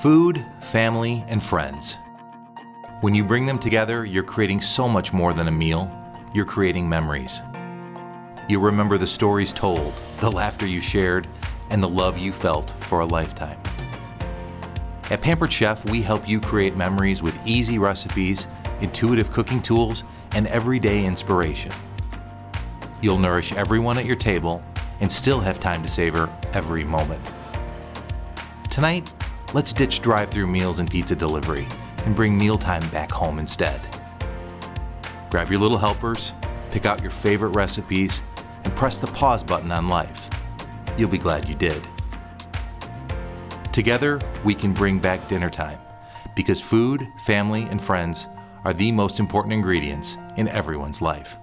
Food, family, and friends. When you bring them together, you're creating so much more than a meal. You're creating memories. You'll remember the stories told, the laughter you shared, and the love you felt for a lifetime. At Pampered Chef, we help you create memories with easy recipes, intuitive cooking tools, and everyday inspiration. You'll nourish everyone at your table and still have time to savor every moment. Tonight, let's ditch drive through meals and pizza delivery and bring mealtime back home instead. Grab your little helpers, pick out your favorite recipes, and press the pause button on life. You'll be glad you did. Together, we can bring back dinner time because food, family, and friends are the most important ingredients in everyone's life.